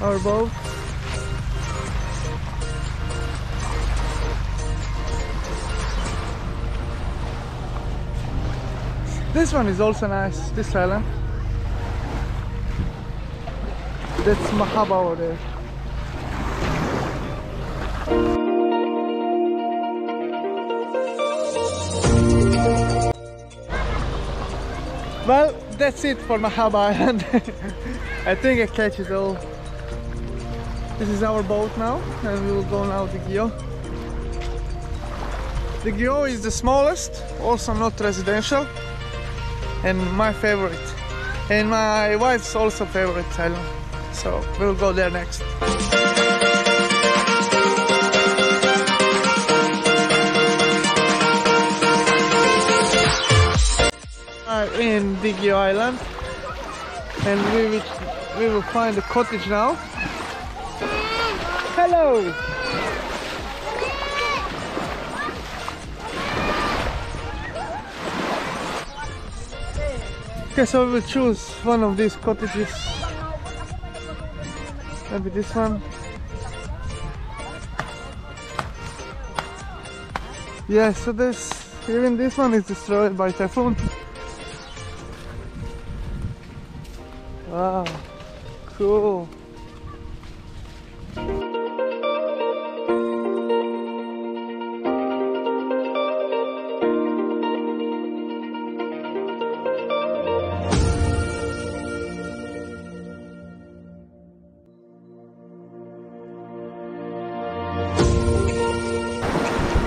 our boat. This one is also nice, this island. That's Mahaba over there. Well, that's it for Mahaba Island. I think I catch it all. This is our boat now, and we will go now to Gio. The Gio is the smallest, also not residential, and my favorite. And my wife's also favorite island. So we'll go there next. in Digyo Island and we will, we will find a cottage now. Hello! Okay, so we will choose one of these cottages. Maybe this one. Yeah, so this, even this one is destroyed by typhoon. Wow, cool.